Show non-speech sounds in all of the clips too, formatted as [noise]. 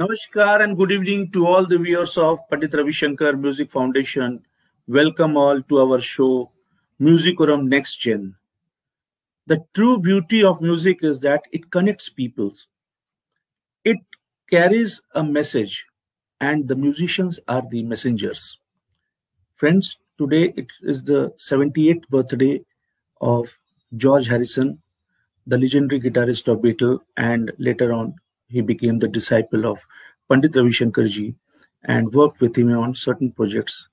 Namaskar and good evening to all the viewers of Pandit Ravi Shankar Music Foundation. Welcome all to our show, Musicorum Next Gen. The true beauty of music is that it connects people. It carries a message, and the musicians are the messengers. Friends, today it is the 78th birthday of George Harrison, the legendary guitarist of Beatles, and later on he became the disciple of Pandit Ravi Shankar ji and worked with him on certain projects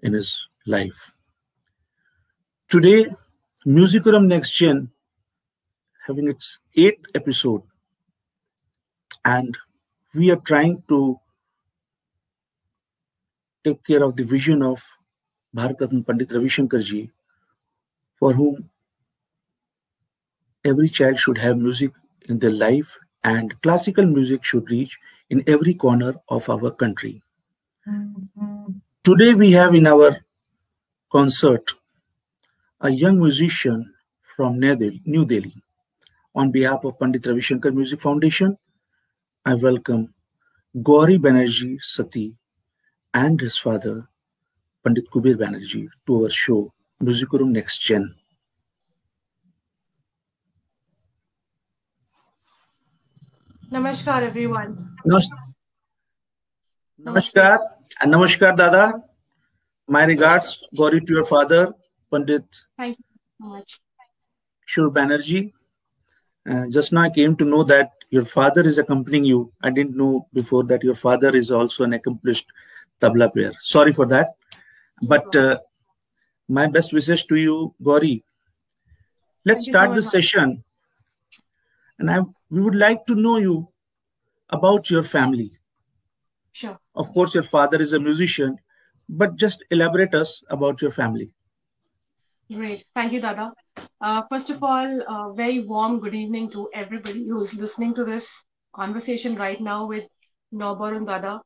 in his life. Today, Musicorum Next Gen having its eighth episode, and we are trying to take care of the vision of Bharat Pandit Ravi Shankar ji, for whom every child should have music in their life and classical music should reach in every corner of our country. Today we have in our concert a young musician from New Delhi. On behalf of Pandit Ravi Shankar Music Foundation, I welcome Gauri Banerjee Sati and his father, Pandit Kubir Banerjee, to our show, Musicorum Next Gen. Namaskar, everyone. Namaskar. And namaskar, Dada. My regards, Gauri, to your father, Pandit. Thank you so much. Shur Banerjee. Uh, just now I came to know that your father is accompanying you. I didn't know before that your father is also an accomplished tabla player. Sorry for that. But uh, my best wishes to you, Gauri. Let's Thank start so the session. And I we would like to know you about your family. Sure. Of course, your father is a musician, but just elaborate us about your family. Great. Thank you, Dada. Uh, first of all, uh, very warm good evening to everybody who's listening to this conversation right now with Nabarun Dada.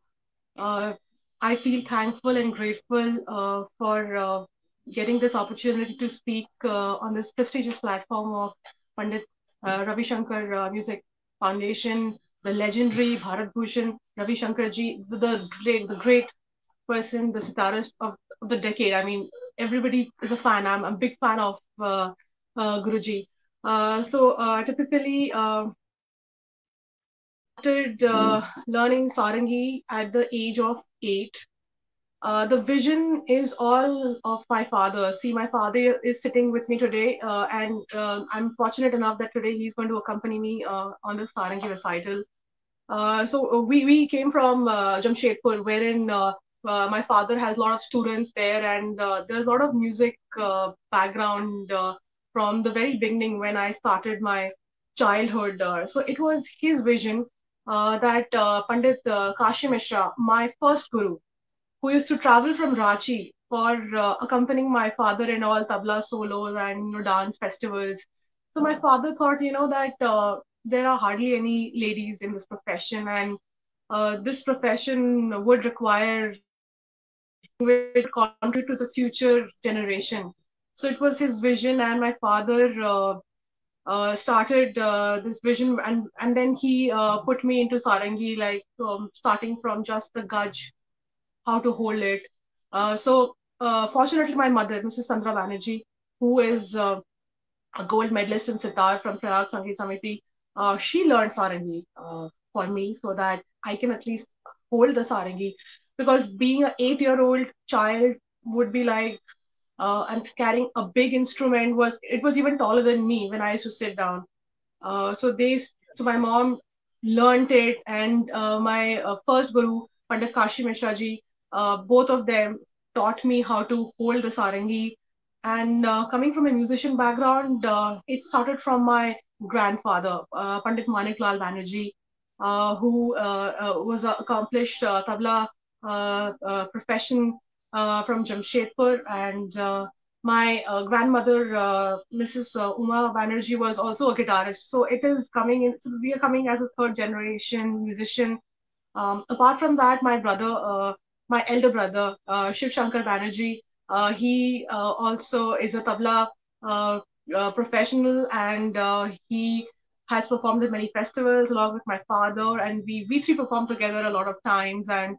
Uh, I feel thankful and grateful uh, for uh, getting this opportunity to speak uh, on this prestigious platform of Pandit uh, Ravi Shankar uh, Music Foundation, the legendary Bharat Bhushan Ravi Shankar ji, the great, the great person, the sitarist of, the decade. I mean, everybody is a fan. I'm, I'm a big fan of uh, uh, Guruji. Uh, so uh, typically, uh, started uh, learning sarangi at the age of eight. Uh, the vision is all of my father. See, my father is sitting with me today, uh, and uh, I'm fortunate enough that today he's going to accompany me uh, on the Sarangi recital. Uh, so we, we came from Jamshedpur, wherein my father has a lot of students there, and there's a lot of music background from the very beginning when I started my childhood. so it was his vision that Pandit Kashi Mishra, my first guru, who used to travel from Ranchi for uh, accompanying my father in all tabla solos and you know, dance festivals. So my father thought, you know, that uh, there are hardly any ladies in this profession, and uh, this profession would require to contribute to the future generation. So it was his vision, and my father uh, uh, started uh, this vision, and and then he put me into sarangi, like um, starting from just the gaj how to hold it. Uh, so uh, fortunately, my mother, Mrs. Sandra Banerjee, who is uh, a gold medalist in sitar from Prayag Sangeet Samiti, uh, she learned sarangi uh, for me so that I can at least hold the sarangi. Because being an eight-year-old child would be like, uh, and carrying a big instrument was it was even taller than me when I used to sit down. so they, so my mom learned it, and my first guru, Pandit Kashi Mishra ji, uh, both of them taught me how to hold the sarangi. And uh, coming from a musician background, uh, it started from my grandfather, uh, Pandit Manik Lal Banerjee, uh, who was an accomplished tabla profession from Jamshedpur. And my grandmother, Mrs. Uma Banerjee, was also a guitarist. So it is coming in, so we are coming as a third generation musician. Um, apart from that, my brother, my elder brother, uh, Shiv Shankar Banerjee. Uh, he uh, also is a tabla uh, uh, professional and uh, he has performed at many festivals along with my father, and we we three performed together a lot of times. And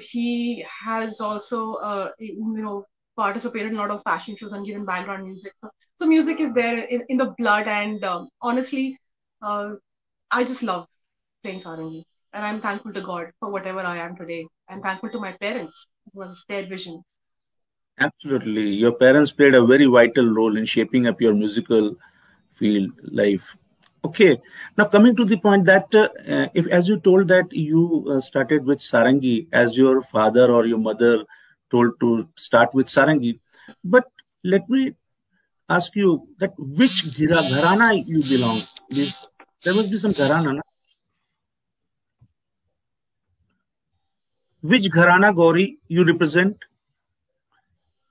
she has also, you know, participated in a lot of fashion shows and given background music. So, so music is there in, in the blood, and um, honestly, I just love playing sarangi, and I'm thankful to God for whatever I am today, and thankful to my parents. It was their vision. Absolutely, your parents played a very vital role in shaping up your musical field life. Okay, now coming to the point that uh, if, as you told that you uh, started with sarangi as your father or your mother told to start with sarangi, but let me ask you that which gharana you belong. there must be some gharana, Which gharana Gauri you represent?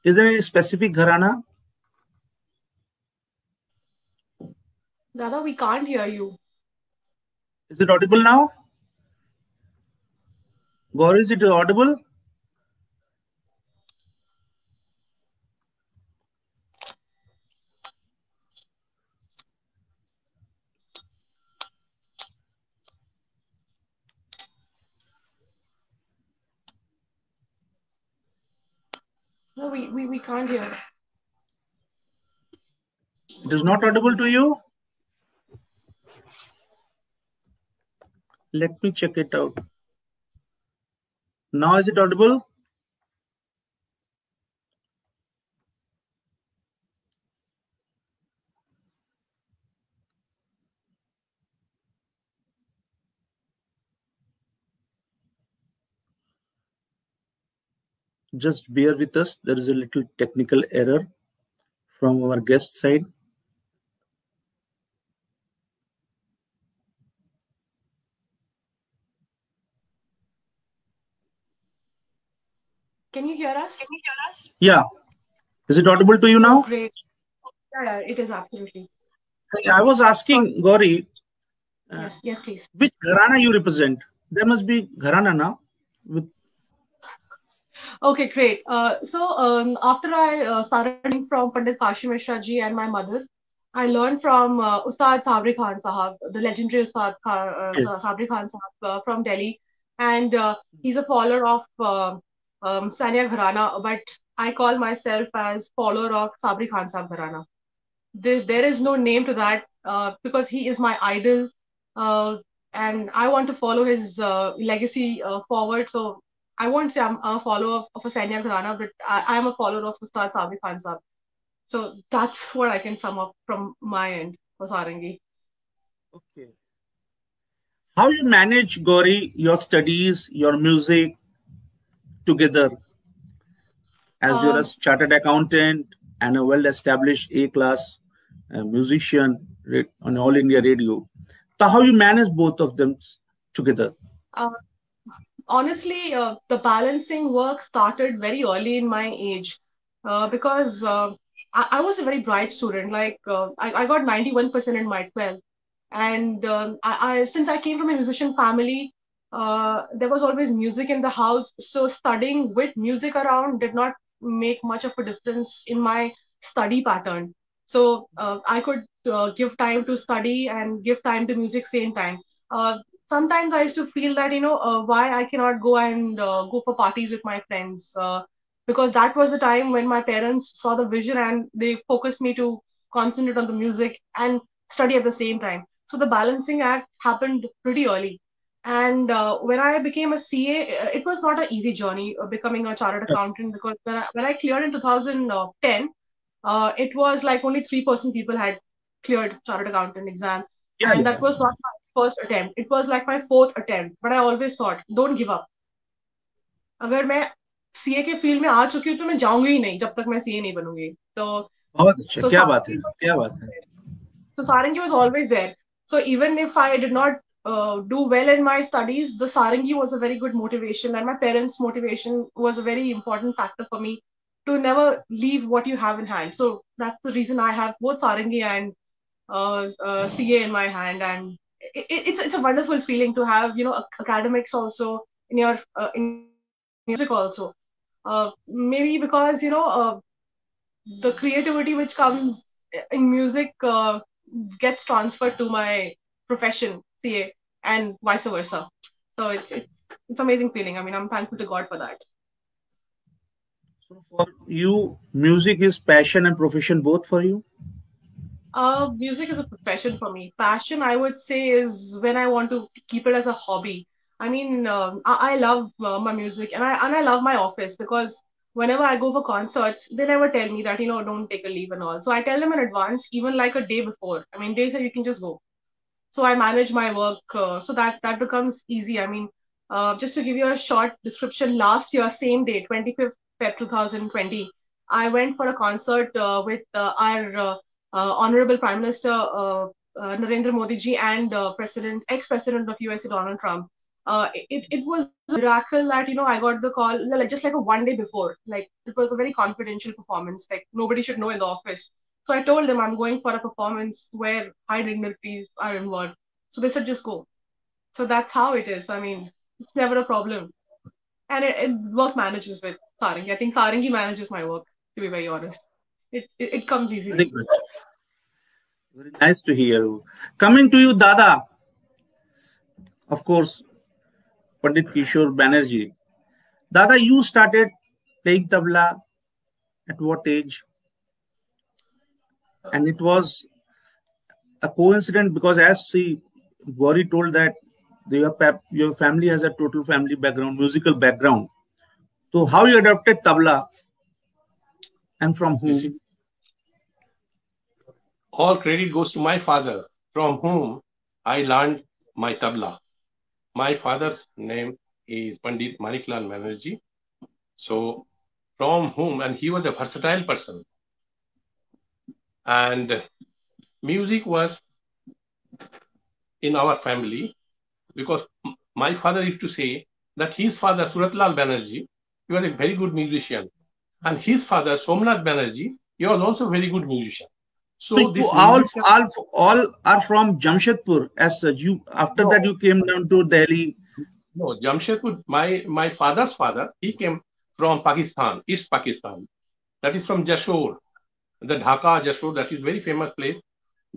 Is there any specific gharana? Dada, we can't hear you. Is it audible now? Gauri, is it audible? No, we, we, we can't hear. It is not audible to you? Let me check it out. Now is it audible? Just bear with us. There is a little technical error from our guest side. Can you hear us? Can you hear us? Yeah. Is it audible to you now? Great. Yeah, yeah, it is absolutely. I was asking Gauri. Uh, yes, yes, please. Which Gharana you represent? There must be Gharana now. With... Okay, great. Uh, so um, after I uh, started from Pandit Kashi Mishra ji and my mother, I learned from uh, Ustad Sabri Khan Sahab, the legendary Ustad uh, yes. Sabri Khan Sahab uh, from Delhi. And uh, he's a follower of uh, um, Senia Gharana, but I call myself as follower of Sabri Khan Sahab Gharana. There, there is no name to that uh, because he is my idol, uh, and I want to follow his uh, legacy uh, forward. So I won't say I'm a follower of, of a Senia Gharana, but I, am a follower of Ustad Sabri Khan. So that's what I can sum up from my end for Sarangi. Okay. How you manage, Gauri, your studies, your music, together as you're a um, chartered accountant and a well-established A-class uh, musician on All India Radio. So how you manage both of them together? Uh, honestly, uh, the balancing work started very early in my age uh, because uh, I, I, was a very bright student. Like uh, I, I, got 91% in my 12. And um, I, I, since I came from a musician family, uh, there was always music in the house. So studying with music around did not make much of a difference in my study pattern. So I could give time to study and give time to music same time. Uh, sometimes I used to feel that you know uh, why I cannot go and go for parties with my friends because that was the time when my parents saw the vision and they focused me to concentrate on the music and study at the same time. So the balancing act happened pretty early. And uh, when I became a CA, uh, it was not an easy journey uh, becoming a chartered accountant because when I, when I cleared in 2010, uh, it was like only 3% people had cleared chartered accountant exam. Yeah, and that was not my first attempt. It was like my fourth attempt. But I always thought, don't give up. अगर मैं CA के field में आ चुकी हूँ तो मैं जाऊंगी ही नहीं जब तक मैं सीए नहीं बनूंगी तो बहुत अच्छा so क्या बात है क्या बात है so Sarangi was always there so even if I did not uh, do well in my studies, the Sarangi was a very good motivation, and my parents' motivation was a very important factor for me to never leave what you have in hand. So that's the reason I have both Sarangi and uh, uh, CA in my hand, and it, it's it's a wonderful feeling to have you know academics also in your uh, in music also. Uh, maybe because you know uh, the creativity which comes in music gets transferred to my profession, CA, and vice versa. So it's it's it's amazing feeling. I mean, I'm thankful to God for that. So for you, music is passion and profession both for you? Uh, music is a profession for me. Passion, I would say, is when I want to keep it as a hobby. I mean, um, I, I, love uh, my music and I and I love my office because whenever I go for concerts, they never tell me that you know don't take a leave and all. So I tell them in advance, even like a day before. I mean, they say you can just go. So I manage my work uh, so that that becomes easy. I mean, uh, just to give you a short description, last year, same day, 25th Feb 2020, I went for a concert uh, with uh, our uh, Uh, Honorable Prime Minister uh, uh, Narendra Modi ji and President, ex-President of USA Donald Trump. it, it was a miracle that you know I got the call like, just like a one day before. Like it was a very confidential performance. Like nobody should know in the office. So I told them I'm going for a performance where high dignitaries are involved. So they said just go. So that's how it is. I mean, it's never a problem. And it, it work manages with Sarangi. I think Sarangi manages my work, to be very honest. It, it, it comes easily. Very good. Very nice to hear. Coming to you, Dada. Of course, Pandit Kishore Banerjee. Dada, you started playing tabla at what age? And it was a coincidence because as she Gauri told that your, your family has a total family background, musical background. So how you adopted tabla and from whom? All credit goes to my father, from whom I learned my tabla. My father's name is Pandit Maniklal Banerjee. So from whom, and he was a versatile person. And music was in our family because my father used to say that his father, Suratlal Banerjee, he was a very good musician. And his father, Somnath Banerjee, he was also a very good musician. So, so this all, all, all are from Jamshedpur. As such, you after no, that you came down to Delhi. No, Jamshedpur. My my father's father, he came from Pakistan, East Pakistan. That is from Jashore, the Dhaka, Jashore. That is very famous place,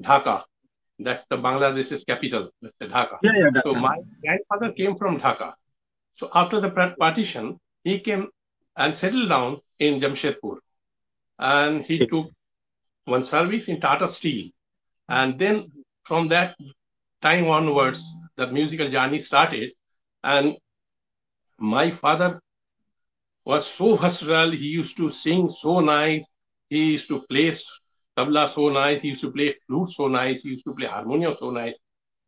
Dhaka. That's the Bangladesh's capital. That's the Dhaka. Yeah, yeah, Dhaka. So my grandfather came from Dhaka. So after the partition, he came and settled down in Jamshedpur. And he took one service in Tata Steel. And then from that time onwards, the musical journey started. And my father was so versatile. He used to sing so nice. He used to play tabla so nice. He used to play flute so nice. He used to play harmonium so nice.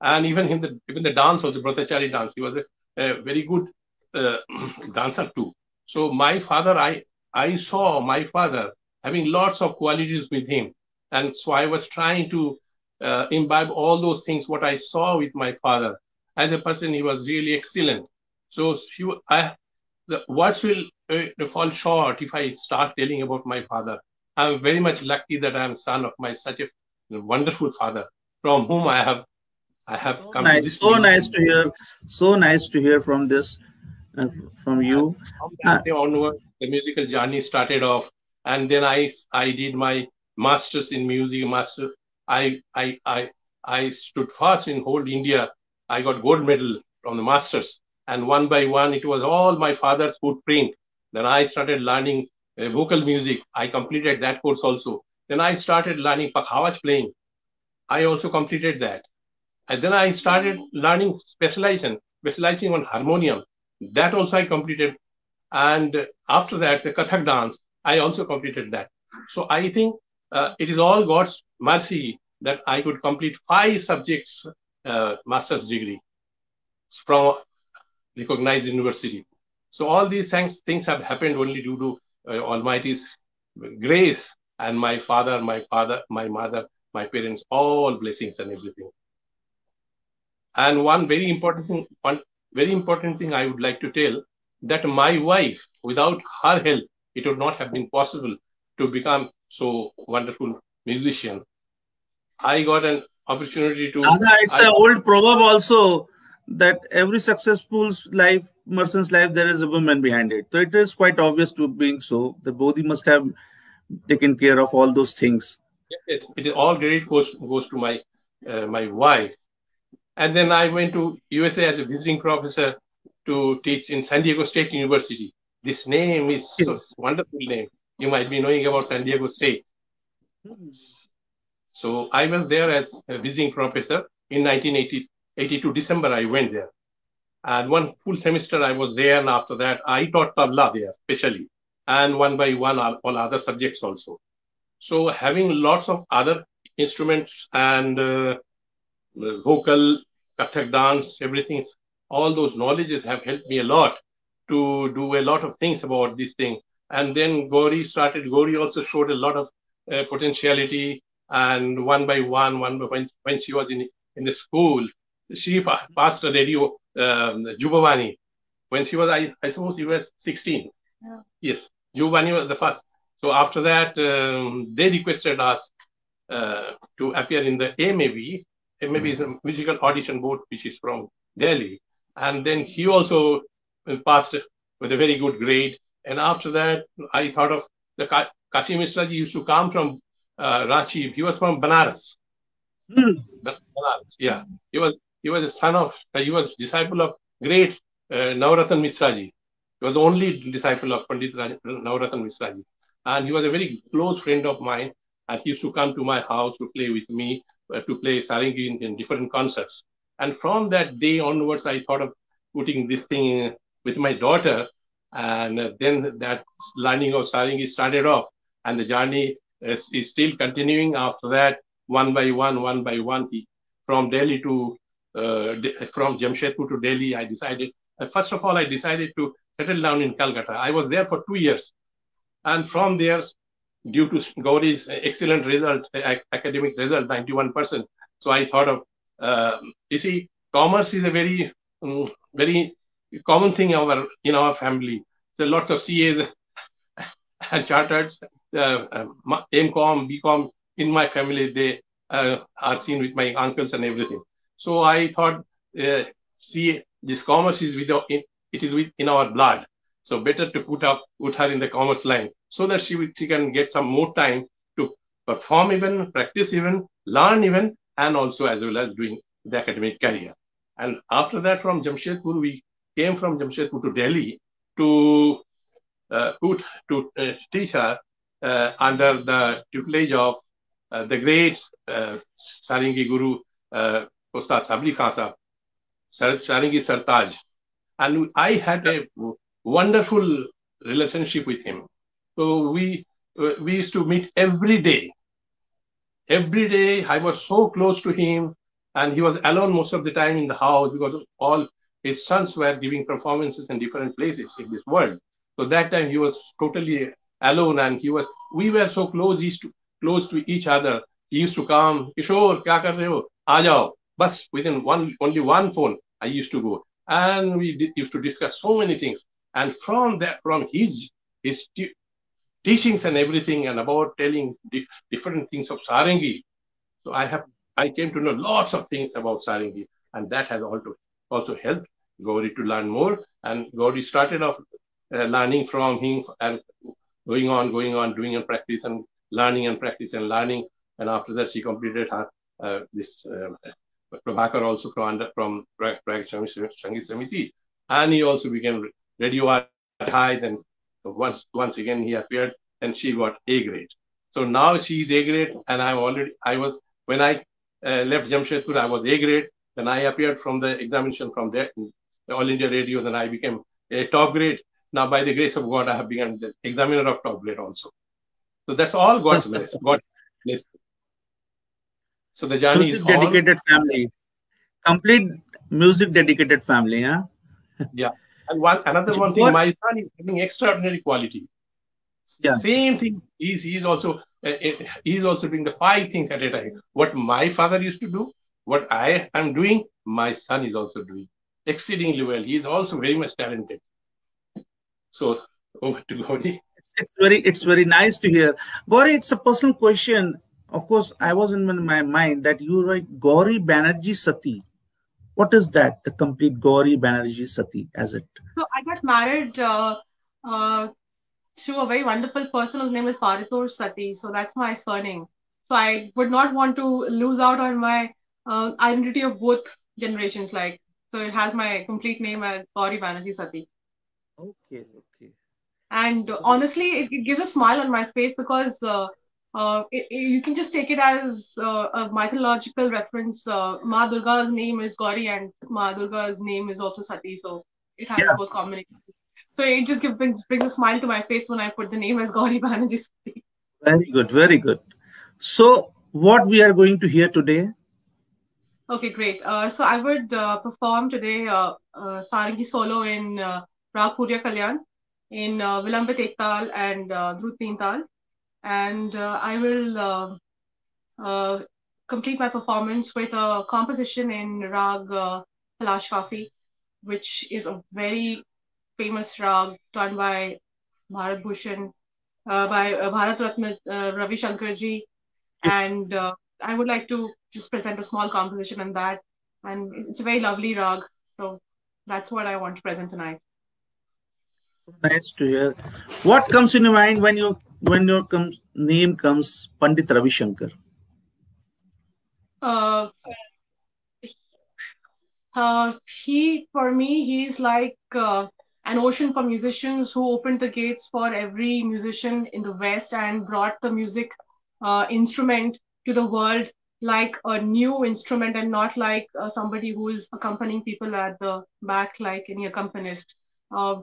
And even in the even the dance was a Brahmachari dance. He was a, a very good uh, [clears throat] dancer too. So my father, I I saw my father having lots of qualities with him, and so I was trying to uh, imbibe all those things what I saw with my father. As a person, he was really excellent. So few, I, the words will uh, fall short if I start telling about my father. I'm very much lucky that I'm son of my such a wonderful father, from whom I have I have so come. Nice, so nice to hear. So nice to hear from this from you. Uh, onward, the musical journey started off, and then I I did my masters in music. Master, I I I I stood fast in whole India. I got gold medal from the masters, and one by one, it was all my father's footprint. Then I started learning uh, vocal music. I completed that course also. Then I started learning pakhawaj playing. I also completed that. And then I started learning specialization, specializing on harmonium. That also I completed. And after that, the Kathak dance, I also completed that. So I think uh, it is all God's mercy that I could complete five subjects uh, master's degree from recognized university. So all these things, things have happened only due to uh, Almighty's grace and my father, my father, my mother, my parents, all blessings and everything. And one very important thing, one very important thing I would like to tell that my wife, without her help, it would not have been possible to become so wonderful musician. I got an opportunity to. Dada, it's an old proverb also that every successful life, person's life, there is a woman behind it. So it is quite obvious to being so. The Boudi must have taken care of all those things. Yes, it is all credit goes goes to my uh, my wife. And then I went to USA as a visiting professor to teach in San Diego State University. This name is so wonderful name. You might be knowing about San Diego State. So I was there as a visiting professor in 1982 December. I went there, and one full semester I was there, and after that I taught tabla there, especially, and one by one all, all other subjects also. So having lots of other instruments and uh, vocal, Kathak dance, everything, all those knowledges have helped me a lot to do a lot of things about this thing. And then Gauri started, Gauri also showed a lot of uh, potentiality. And one by one, one by when, when she was in, in the school, she passed a radio, um, Jubavani. When she was, I, I suppose, she was 16. Yeah. Yes, Jubavani was the first. So after that, um, they requested us uh, to appear in the AMAB. AMAB is a musical audition board which is from Delhi. And then he also passed with a very good grade. And after that, I thought of the Kashi Misra used to come from uh, Ranchi. He was from Banaras. Mm. Banaras. Yeah, he was he was a son of he was disciple of great uh, Navratan Misraji. He was the only disciple of Pandit Navratan Misraji and he was a very close friend of mine. And he used to come to my house to play with me, uh, to play sarangi in, in, different concerts. And from that day onwards, I thought of putting this thing with my daughter. And then that learning of sarangi started off, and the journey is, is, still continuing. After that, one by one, one by one, from Delhi to uh, from Jamshedpur to Delhi, I decided. Uh, first of all, I decided to settle down in Calcutta. I was there for two years and from there, due to Gauri's excellent result, academic result, 91%. So I thought of, uh, you see, commerce is a very, um, very common thing our, in our family. So lots of CAs [laughs] and charters, uh, MCOM, BCom in my family, they uh, are seen with my uncles and everything. So I thought, uh, see, this commerce is with, it is with in our blood. So better to put up put her in the commerce line so that she, she can get some more time to perform even, practice even, learn even, and also as well as doing the academic career. And after that, from Jamshedpur, we came from Jamshedpur to Delhi to uh, put to uh, teach her uh, under the tutelage of uh, the great uh, Sarangi Guru, uh, Ustad Sabri Khan Sarangi Sartaj. And I had a wonderful relationship with him. So we we used to meet every day. Every day I was so close to him, and he was alone most of the time in the house because of all his sons were giving performances in different places in this world. So that time he was totally alone, and he was. We were so close, used to, close to each other. He used to come, Kishore, kya kar rahe ho? Aa Bas within one only one phone, I used to go, and we did, used to discuss so many things. And from that, from his his teachings and everything, and about telling di- different things of Sarangi, so I have I came to know lots of things about Sarangi, and that has also also helped Gauri to learn more. And Gauri started off uh, learning from him and going on, going on, doing and practice and learning and practice and learning. And after that, she completed her uh, this uh, Prabhakar also from from Prayag Samiti, and he also became radio high. Then once once again he appeared and she got A grade. So now she's A grade, and I'm already I was when I uh, left Jamshedpur, I was A grade. Then I appeared from the examination from the, the All India Radio. Then I became a top grade. Now, by the grace of God, I have become the examiner of top grade also. So that's all God's [laughs] blessing. God bless. So the journey music is dedicated all... family, complete music dedicated family, huh? [laughs] yeah. And one another one thing, my son is having extraordinary quality. Yeah. Same thing. He's he's also uh, he's also doing the five things at a time. What my father used to do, what I am doing, my son is also doing exceedingly well. He is also very much talented. So over to Gauri. It's, it's very it's very nice to hear. Gauri, it's a personal question. Of course, I was in my mind that you write Gauri Banerjee Sati. What is that? The complete Gauri Banerjee Sati, as it? So I got married uh, uh, to a very wonderful person whose name is Paritosh Sati. So that's my surname. So I would not want to lose out on my uh, identity of both generations. Like, so it has my complete name as Gauri Banerjee Sati. Okay, okay. And honestly, it, it, gives a smile on my face because uh, uh, it, it, you can just take it as uh, a mythological reference. Uh, Ma Durga's name is Gauri and Ma Durga's name is also Sati. So it has yeah. both combinations. So it just gives brings, brings a smile to my face when I put the name as Gauri [laughs] Banerjee Sati. Very good, very good. So what we are going to hear today? Okay, great. Uh, so I would uh, perform today uh, uh, Sarangi solo in uh, Rag Puriya Kalyan in uh, Vilambit Ektal and uh, Drut Tal. And uh, I will uh, uh, complete my performance with a composition in Rag uh, Talash Kafi, which is a very famous rag done by Bharat Bhushan, uh, by uh, Bharat Ratna uh, Ravi Shankarji. And uh, I would like to just present a small composition on that. And it's a very lovely rag. So that's what I want to present tonight. Nice to hear. What comes in your mind when you when your com- name comes Pandit Ravi Shankar? Uh, uh, he for me he's like uh, an ocean for musicians who opened the gates for every musician in the West and brought the music uh, instrument to the world like a new instrument and not like uh, somebody who is accompanying people at the back like any accompanist. Uh,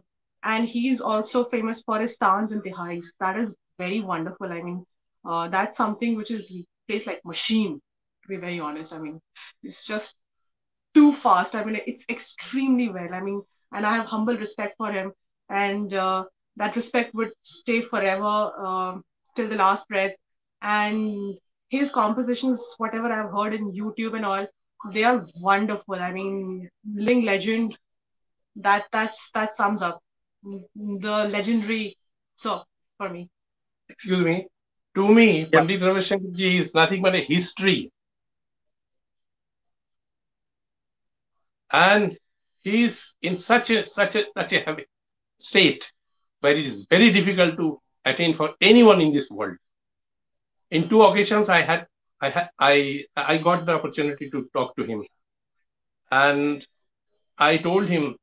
and he's also famous for his taans and tihais. That is very wonderful. I mean, uh, that's something which is plays like machine. To be very honest, I mean, it's just too fast. I mean, it's extremely well. I mean, and I have humble respect for him, and uh, that respect would stay forever uh, till the last breath. And his compositions, whatever I've heard in YouTube and all, they are wonderful. I mean, Ling Legend, that that's that sums up the legendary so for me. Excuse me. To me, yeah. Pandit Ravi is nothing but a history. And he's in such a such a such a heavy state where it is very difficult to attain for anyone in this world in two occasions i had i had i i got the opportunity to talk to him. And i told him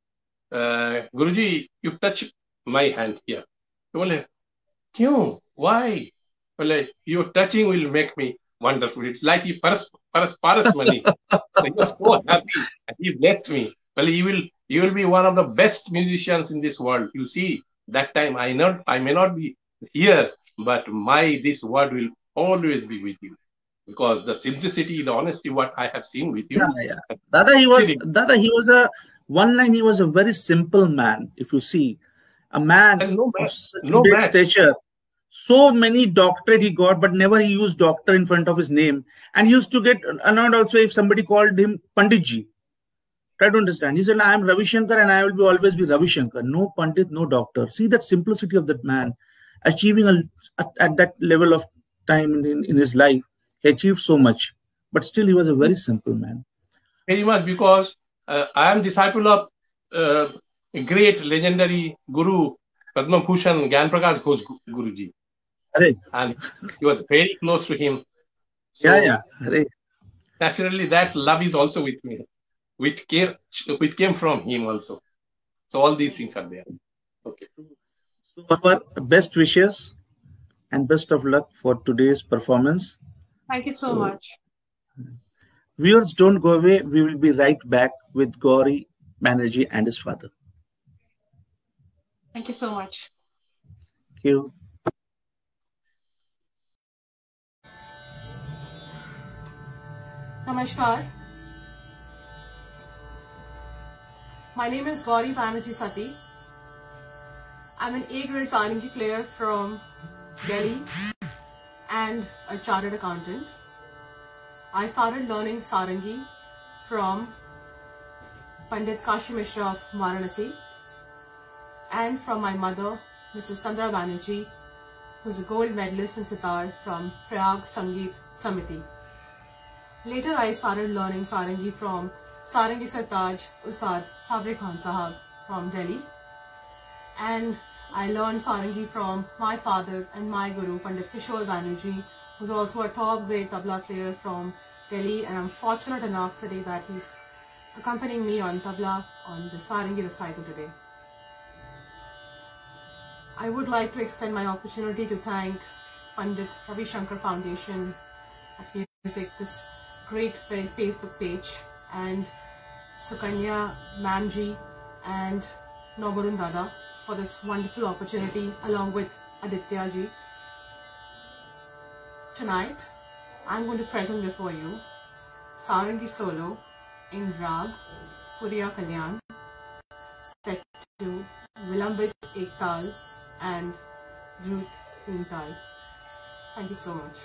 uh, guruji you touch my hand here. He was like why? Well, your touching will make me wonderful. It's like you paras paras, paras mani. He was so happy and he blessed me. Well you will you will be one of the best musicians in this world. You see that time. I not i may not be here but my this word will always be with you. Because the simplicity the honesty what i have seen with you yeah, yeah. dada he was dada he was a one line he was a very simple man if you see. A man no of such no big stature. So many doctorate he got but never he used doctor in front of his name. And he used to get annoyed also if somebody called him panditji. Try to understand. He said i am ravi shankar and i will be always be ravi shankar. No pandit no doctor. See that simplicity of that man achieving a, at, at that level of time in, in his life he achieved so much but still he was a very simple man very much because uh, i am disciple of uh, great legendary guru Padma Bhushan Gyan Prakash Ghosh Guruji. Hare. And he was very close to him. So yeah, yeah. Hare. Naturally, that love is also with me. Which came, which came from him also. So all these things are there. Okay. So our best wishes and best of luck for today's performance. Thank you so, so much. Viewers, don't go away. We will be right back with Gauri Banerjee and his father. Thank you so much. Thank you. Namaskar. My name is Gauri Banerjee Sati. I'm an A-grade Sarangi player from Delhi and a chartered accountant. I started learning Sarangi from Pandit Kashi Mishra of Varanasi and from my mother, Mrs. Sandra Banerjee, who's a gold medalist in sitar from Prayag Sangeet Samiti. Later, I started learning Sarangi from Sarangi Sartaj Ustad Sabri Khan Sahab from Delhi. And I learned Sarangi from my father and my guru, Pandit Kishore Banerjee, who's also a top grade tabla player from Delhi, and I'm fortunate enough today that he's accompanying me on tabla on the Sarangi recital today. I would like to extend my opportunity to thank Pandit Ravi Shankar Foundation of Music, this great Facebook page, and Sukanya Mamji and Nabarun Dada for this wonderful opportunity along with Aditya ji. Tonight, I'm going to present before you Sarangi Solo in Rag Puriya Kalyan set to Vilambit Ektal and Drut Teental. Thank you so much.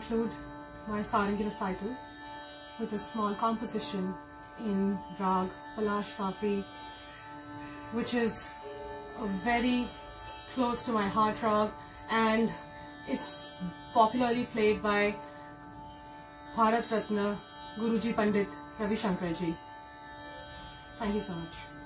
Conclude my Sarangi recital with a small composition in Rag Palash Kafi, which is a very close to my heart rag and it's popularly played by Bharat Ratna Guruji Pandit Ravi Shankar ji. Thank you so much.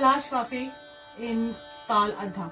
Kailash coffee इन ताल अद्धा।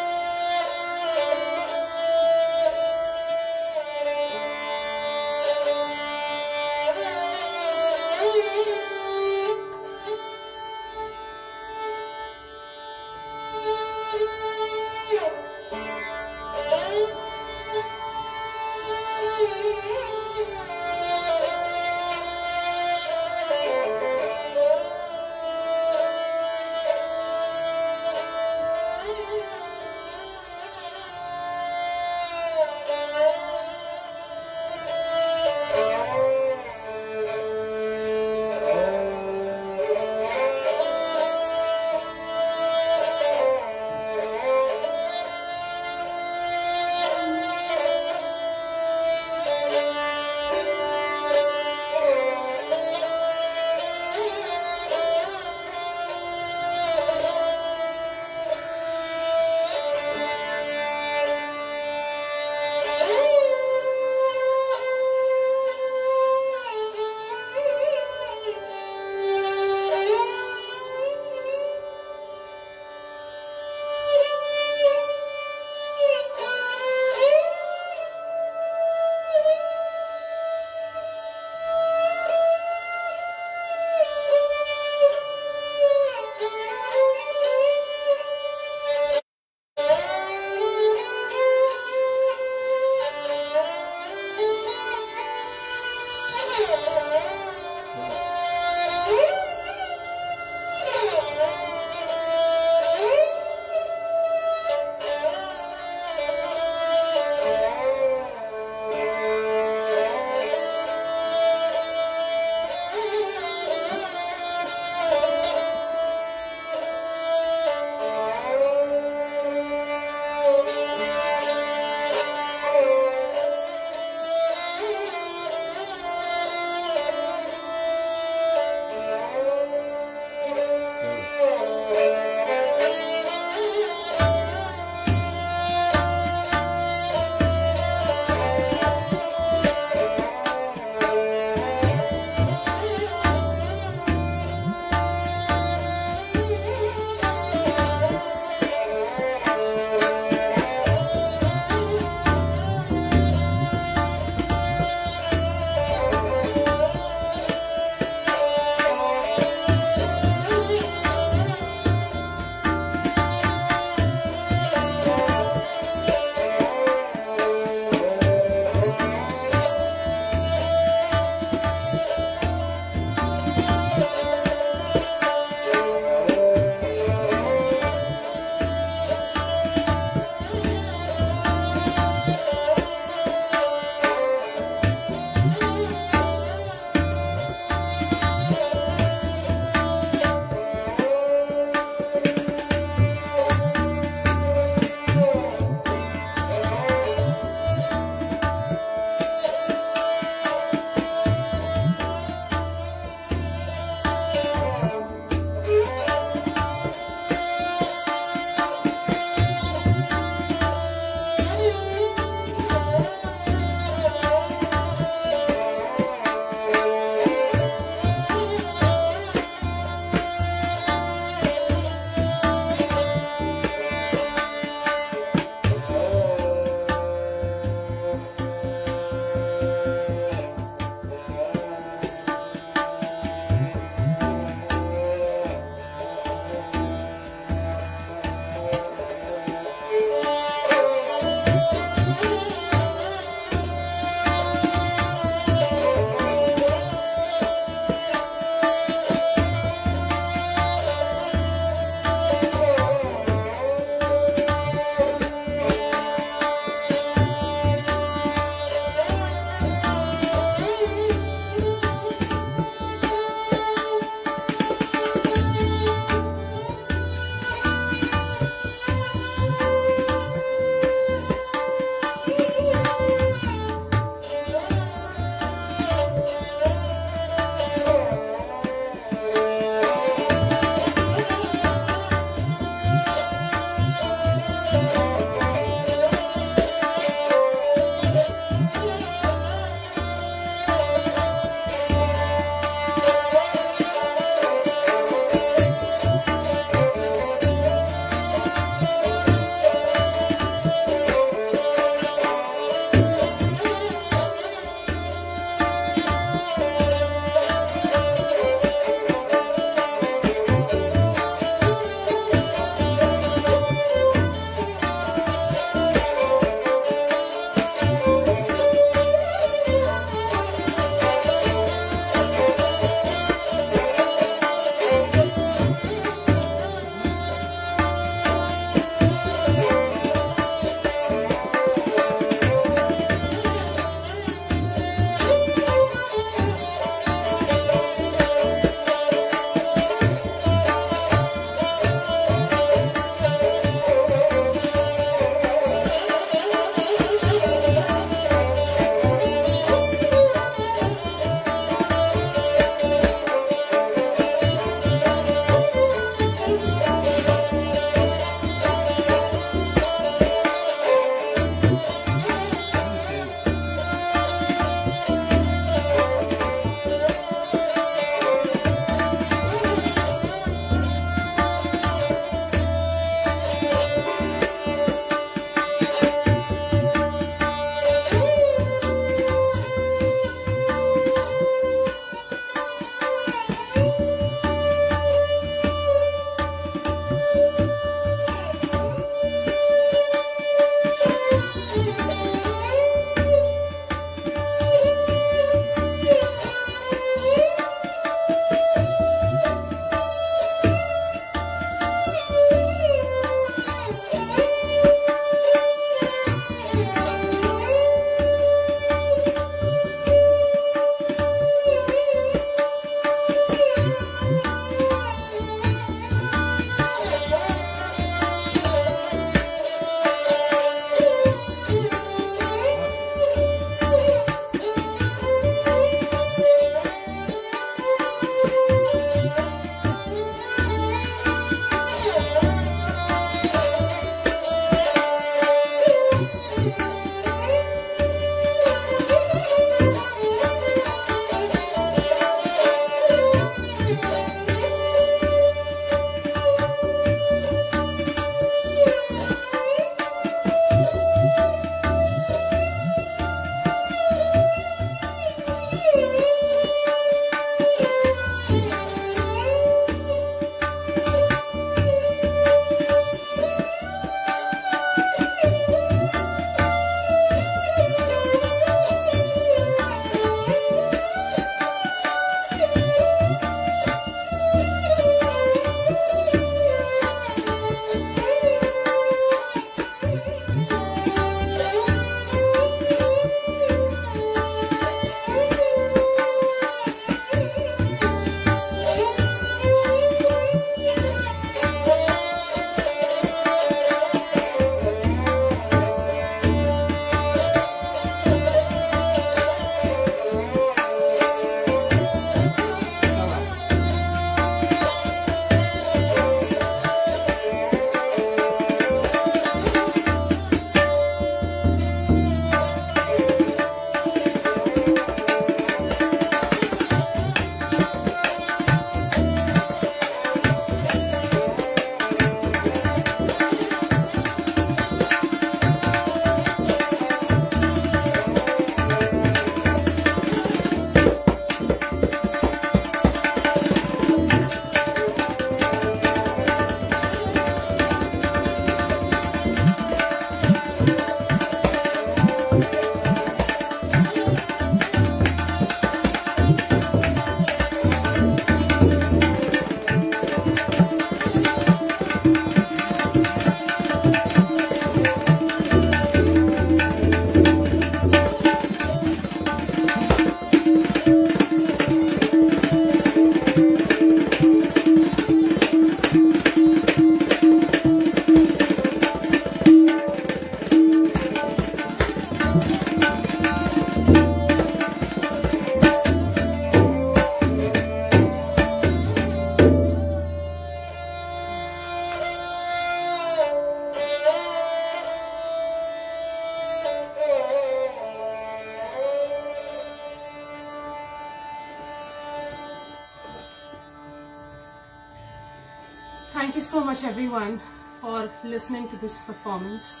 This performance.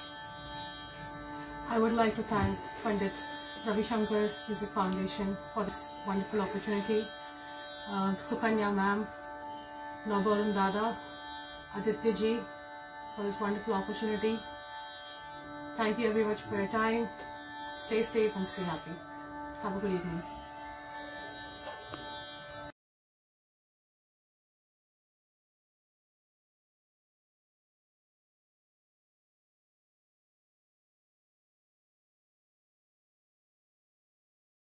I would like to thank Pandit Ravi Shankar Music Foundation for this wonderful opportunity. Uh, Sukanya ma'am, Nabarun Dada, Aditya ji for this wonderful opportunity. Thank you very much for your time. Stay safe and stay happy. Have a good evening.